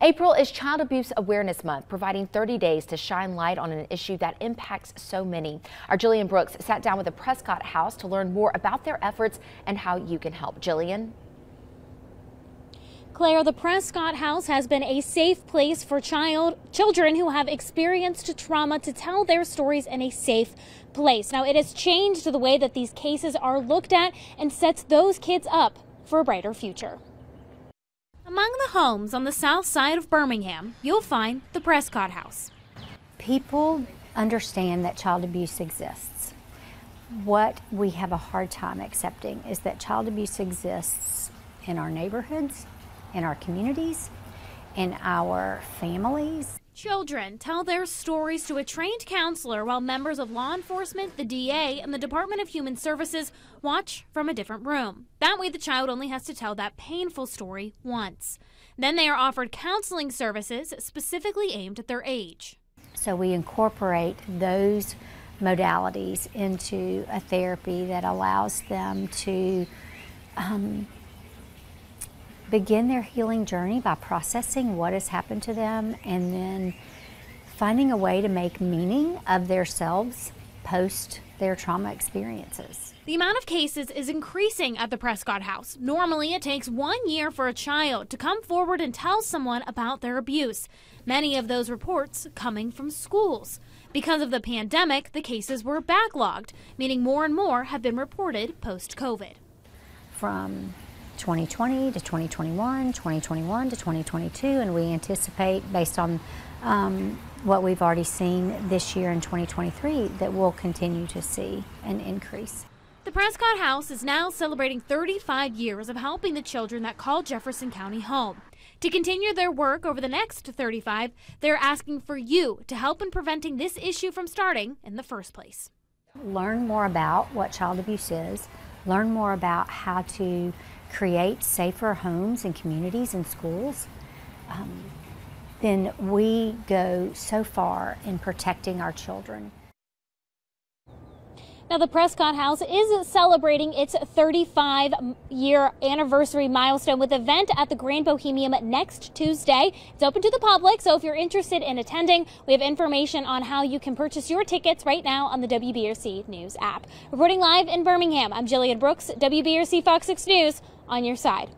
April is Child Abuse Awareness Month, providing 30 days to shine light on an issue that impacts so many. Our Jillian Brooks sat down with the Prescott House to learn more about their efforts and how you can help. Jillian? Claire, the Prescott House has been a safe place for child children who have experienced trauma to tell their stories in a safe place. Now, it has changed the way that these cases are looked at and sets those kids up for a brighter future. Among the homes on the south side of Birmingham, you'll find the Prescott House. People understand that child abuse exists. What we have a hard time accepting is that child abuse exists in our neighborhoods, in our communities, in our families. Children tell their stories to a trained counselor while members of law enforcement, the DA, and the Department of Human Services watch from a different room. That way, the child only has to tell that painful story once. Then they are offered counseling services specifically aimed at their age. So we incorporate those modalities into a therapy that allows them to um, begin their healing journey by processing what has happened to them and then finding a way to make meaning of themselves post their trauma experiences. The amount of cases is increasing at the Prescott House. Normally, it takes one year for a child to come forward and tell someone about their abuse. Many of those reports coming from schools. Because of the pandemic, the cases were backlogged, meaning more and more have been reported post COVID. From 2020 to 2021, 2021 to 2022, and we anticipate, based on um, what we've already seen this year in 2023, that we'll continue to see an increase. The Prescott House is now celebrating 35 years of helping the children that call Jefferson County home. To continue their work over the next 35, they're asking for you to help in preventing this issue from starting in the first place. Learn more about what child abuse is, learn more about how to create safer homes and communities and schools, um, then we go so far in protecting our children. Now, the Prescott House is celebrating its 35 year anniversary milestone with event at the Grand Bohemian next Tuesday. It's open to the public, so if you're interested in attending, we have information on how you can purchase your tickets right now on the WBRC News app. Reporting live in Birmingham, I'm Jillian Brooks, WBRC Fox 6 News on your side.